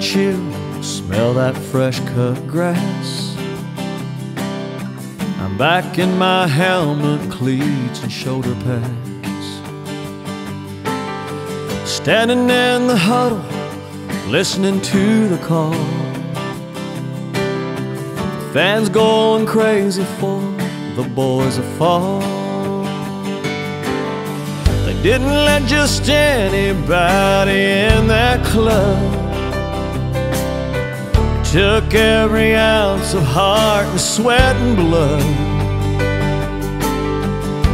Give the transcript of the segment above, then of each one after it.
chill, smell that fresh cut grass. I'm back in my helmet, cleats, and shoulder pads. Standing in the huddle, listening to the call. Fans going crazy for the boys of fall. They didn't let just anybody in that club. Took every ounce of heart and sweat and blood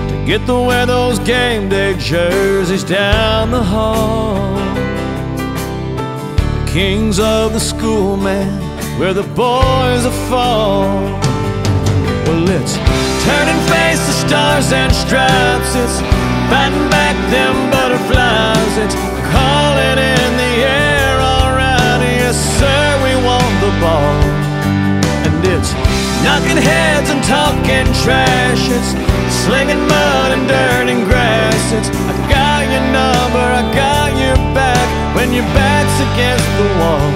to get to wear those game day jerseys down the hall. The kings of the school, man, where the boys are fall. Well, it's turning face to stars and stripes. It's fighting back them butterflies. It's knocking heads and talking trash. It's slinging mud and dirt and grass. It's I got your number, I got your back. When your back's against the wall,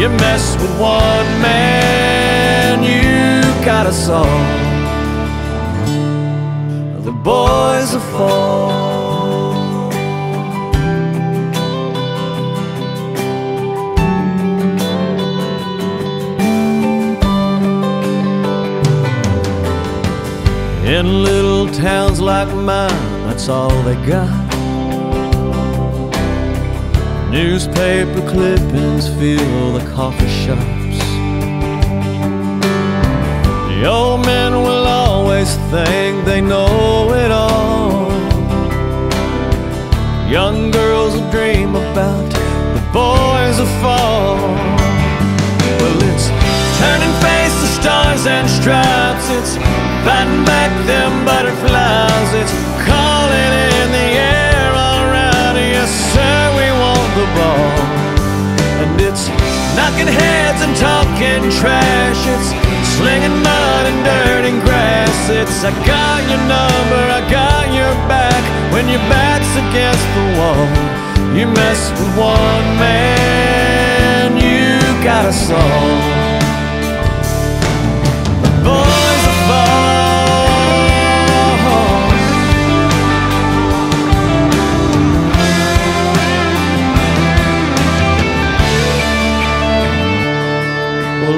you mess with one man, you got us all. The boys are fall. In little towns like mine, that's all they got. Newspaper clippings fill the coffee shops. The old men will always think they know it all. Young girls will dream about the boys of fall. Fighting back them butterflies. It's calling in the air, alright. Yes, sir, we want the ball. And it's knocking heads and talking trash. It's slinging mud and dirt and grass. It's I got your number, I got your back. When your back's against the wall, you mess with one man, you got us all.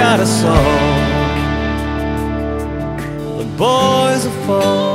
got us all. The boys are fall.